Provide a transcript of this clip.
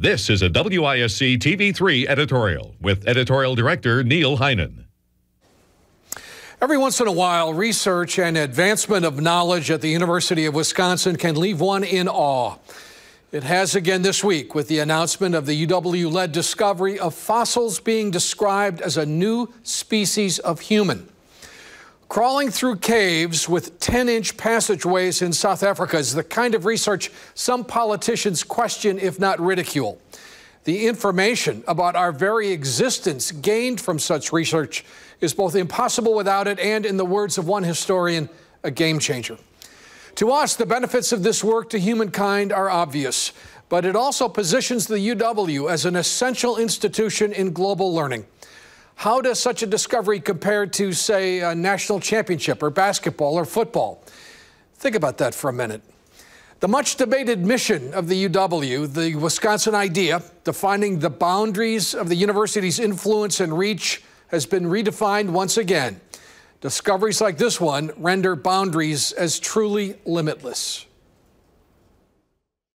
This is a WISC TV3 editorial with editorial director Neil Heinen. Every once in a while, research and advancement of knowledge at the University of Wisconsin can leave one in awe. It has again this week with the announcement of the UW led discovery of fossils being described as a new species of human. Crawling through caves with 10 inch passageways in South Africa is the kind of research some politicians question, if not ridicule. The information about our very existence gained from such research is both impossible without it and, in the words of one historian, a game changer. To us, the benefits of this work to humankind are obvious, but it also positions the UW as an essential institution in global learning. How does such a discovery compare to, say, a national championship or basketball or football? Think about that for a minute. The much debated mission of the UW, the Wisconsin idea, defining the boundaries of the university's influence and reach, has been redefined once again. Discoveries like this one render boundaries as truly limitless.